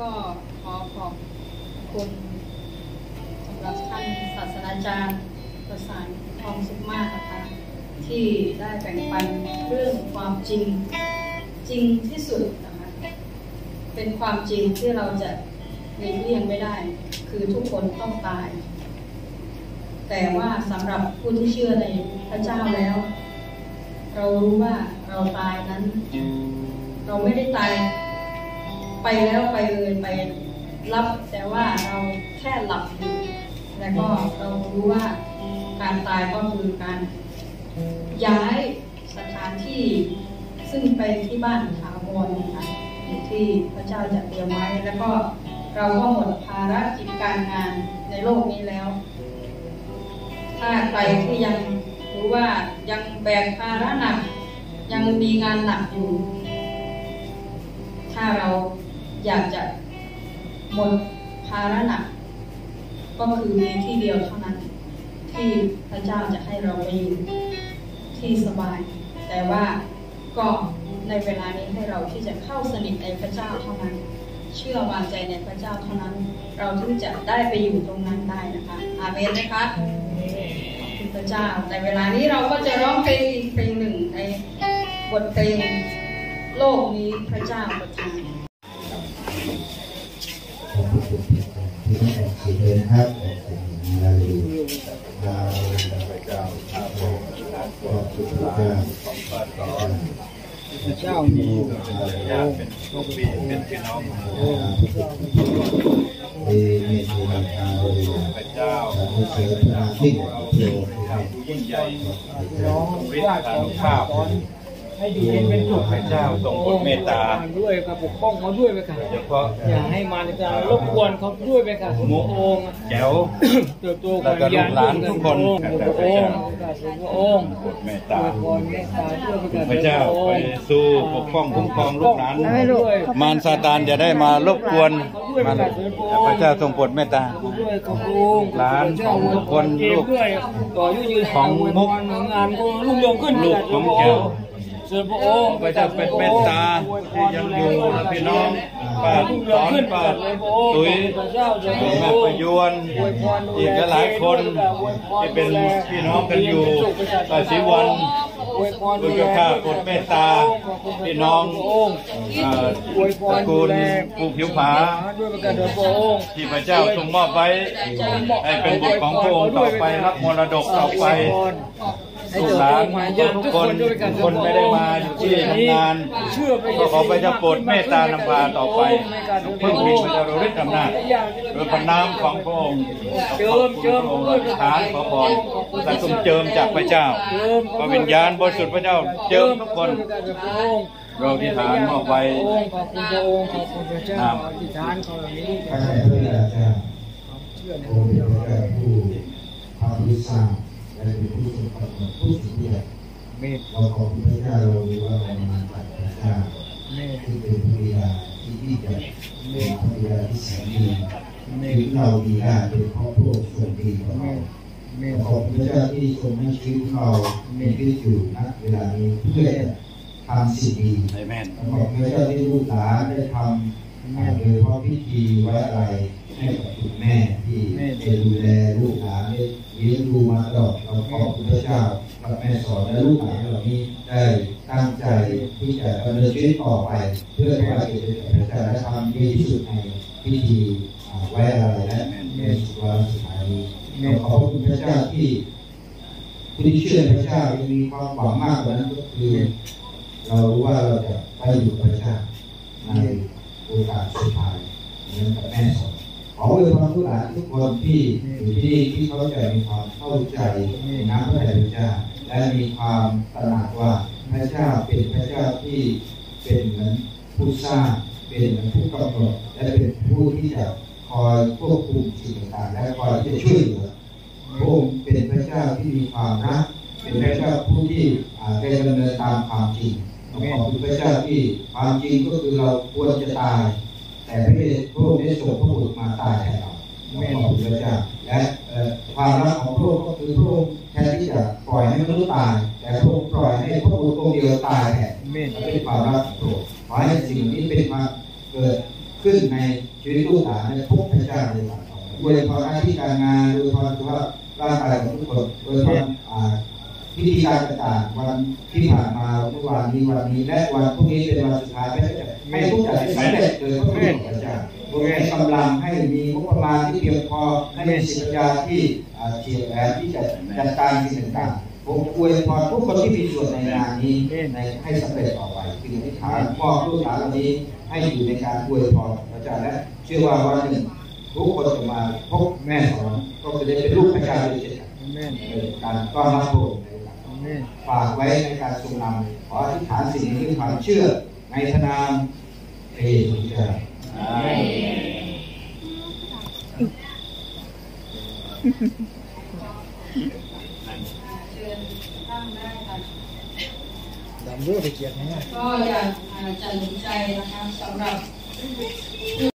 ก็ขอขอบคุณสำหรับท่านศาสตราจารย์ประสานทองสุขมากนะคะที่ได้แบ่งปันเรื่องความจริงจริงที่สุดนะคะเป็นความจริงที่เราจะหลีกเลี่ยงไม่ได้ คือทุกคนต้องตาย แต่ว่าสำหรับผู้ที่เชื่อในพระเจ้าแล้ว เรารู้ว่าเราตายนั้น เราไม่ได้ตาย ไปแล้วไปเลยไปรับแต่ว่าเราแค่หลับอยู่แล้วก็เรารู้ว่าการตายก็คือการย้ายสถานที่ซึ่งไปที่บ้านถาวรนะคะที่พระเจ้าจัดเตรียมไว้แล้วก็เราก็หมดภารกิจการงานในโลกนี้แล้ว ถ้าใครที่ยังรู้ว่ายังแบกภาระหนัก ยังมีงานหนักอยู่ ถ้าเรา อยากจะหมดภาระหนัก ก็คือมีที่เดียวเท่านั้น ที่พระเจ้าจะให้เราไปอยู่ที่สบาย แต่ว่าก็ในเวลานี้ให้เราที่จะเข้าสนิทในพระเจ้าเท่านั้น เชื่อวางใจในพระเจ้าเท่านั้น เราถึงจะได้ไปอยู่ตรงนั้นได้นะคะอาเมนนะคะขอบคุณพระเจ้าแต่เวลานี้เราก็จะร้องเพลงอีกเพลงหนึ่งในบทเพลงโลกนี้พระเจ้าประทาน ขอบคุณที่ได้ออกเสียงเลยนะครับออกเสียงมาเลยดาวพระเจ้าอาโมขอบคุณพระเจ้าพระเจ้ามีญาติเป็นลูกพี่เป็นพี่น้องเอเมตตาตาเลยพระเจ้าสาธุเสด็จพระยิ่งโปรดให้ยิ่งใหญ่น้องญาติของข้าขอ ให้อยู่เย็นเป็นสุขพระเจ้าทรงโปรดเมตตาด้วยกับปกป้องเขาด้วยไปค่ะเฉพาะอย่าให้มารจะรบกวนเขาด้วยไปค่ะมุองค์แจ๋วเติบโตแล้วก็ลูกหลานทุกคนพระองค์พระองค์โปรดเมตตาพระองค์เมตตาด้วยไปกับพระเจ้าไปสู้ปกป้องคุ้มครองลูกหลานด้วยมารซาตานจะได้มารบกวนมันพระเจ้าทรงโปรดเมตตาด้วยขอบคุณหลานของทุกคนลูกด้วยต่อยุ่ยืนของมุกงานก็รุ่งเรืองขึ้นลูกของแก้ว เชิญพระองค์พระเจ้าเป็นเมตตาที่ยังอยู่และพี่น้องป้าสอนป้าตุ้ยพระเจ้าจะแม่ประยวนอีกหลายคนที่เป็นพี่น้องกันอยู่ป้าศิวัน คุณเจ้าข้าโปรดเมตตาพี่น้องอ่อตระกูลภูผิวผาด้วยประการเดพระองค์ที่พระเจ้าทรงมอบไว้ให้เป็นบุตรของพระองค์ต่อไปรับมรดกต่อไปให้ลูเจกหลานทุกคนนด้วยกันคนไม่ได้มาอยู่ที่ทำงานก็ขอพระเจ้าโปรดเมตตานำพาต่อไปเพิ่งมีพระเจ้าฤทธิ์อำนาจโดยพระนามของพระองค์เจิมเจิมพระองค์ฐานขอพร และทรงเจิมจากพระเจ้าพระวิญญาณบริสุทธิ์พระเจ้าเจิมทุกคน เราอธิษฐานมอบไว้ขอบคุณพระองค์ขอบคุณพระเจ้าอธิษฐานขอแบบนี้พระเจ้าพระบิดาเจ้าเชื่อในโอ้เป็นพระเจ้าผู้ความรู้สร้างและเป็นผู้ทรงกำหนดผู้สิ่งที่เมตเราขอบคุณพระเจ้าเรารู้ว่าเรามาจากพระเจ้าเมตที่เป็นพระบิดาที่ยิ่งใหญ่เป็นพระบิดาที่แสนดีชีวิตเราดีได้เป็นเพราะพระองค์ทรงดีกับเรา เมตขอบคุณพระเจ้าที่ทรงให้ชีวิตเรามีชีวิตอยู่ณเวลานี้เพื่อทำสิ่งดีอาเมนขอบคุณพระเจ้าที่ลูกหลานได้ทำอ่าโดยเฉพาะพิธีไว้อะไรให้กับคุณแม่ที่ได้ดูแลลูกหลานได้เลี้ยงดูมาตลอดเราขอบคุณพระเจ้าพระแม่สอนและลูกหลานเหล่านี้ได้ตั้งใจที่จะดำเนินชีวิตต่อไป เพื่อถวายเกียรติแด่พระเจ้าและทำดีที่สุดในพิธีอ่าไว้อะไรและในสุวรรณสุดท้ายนี้ เราขอบคุณพระเจ้าที่ที่เชื่อพระเจ้ายังมีความหวังมากกว่านั้นก็คือ เรารู้ว่าเราจะไปอยู่พระเจ้าในโอกาสสุดท้ายเหมือนกับแม่สอนขออวยพรผู้หลานทุกคนที่อยู่ที่ที่เขาจะมีความเข้าใจในน้ำพระทัยพระเจ้าและมีความตระหนักว่าพระเจ้าเป็นพระเจ้าที่เป็นเหมือนผู้สร้างเป็นเหมือนผู้กำหนดและเป็นผู้ที่จะ อยควบคุมสิ่งต่างๆและคอยที่จะช่วยเหลือพระองค์เป็นพระเจ้าที่มีความรักเป็นพระเจ้าผู้ที่อ่าได้ดำเนินตามความจริงขอบคุณพระเจ้าที่ความจริงก็คือเราควรจะตาย แต่พระเดชพระองค์ได้ส่งพระบุตรมาตายแทนเราขอบคุณพระเจ้าและเอ่อความรักของพระองค์ก็คือพระองค์แทนที่จะปล่อยให้มนุษย์ตาย แต่พระองค์ปล่อยให้พระบุตรองค์เดียวตายแทนเมตเป็นความรักของพระองค์ขอให้สิ่งนี้เป็นมาเกิด ขึ้นในชีวิตลูกหลานในทุกพระเจ้าในฝันของเราโดยเฉพาะหน้าที่การงานโดยเฉพาะสุขภาร่างกายของทุกคนโดยเฉพาะอ่พิธีการต่างๆวันที่ผ่านมาเมื่อวานนี้วันนี้และวันพรุ่งนี้เป็นวันสุดท้ายให้ทุกอย่างได้สำเร็จโดยพระคุณขอพระเจ้าโดยให้กำลังให้มีงบประมาณที่เพียงพอให้มีสิทธิปัญญาที่เฉียบแหลมที่จะจัดการสิ่งต่างๆ ผมอวยพรทุกคนที่มีส่วนในงานนี้ในให้สำเร็จต่อไปคืออธิษฐานมอบลูกหลานเหล่านี้ให้อยู่ในการอวยพรพระเจ้าและเชื่อว่าวันหนึ่งทุกคนจะมาพบแม่สอนก็จะได้เป็นลูกพระเจ้าด้วยเช่นกันอาเมนในการต้อนรับพระองค์ในการอาเมนฝากไว้ในการทรงนำขออธิษฐานสิ่งนี้ด้วยความเชื่อในพระนามพระเยซูเจ้า เชิญตั้งได้ค่ะดำเรื่องไปเกียรตินะก็อยากอ่าจะหนุนใจนะคะสำหรับ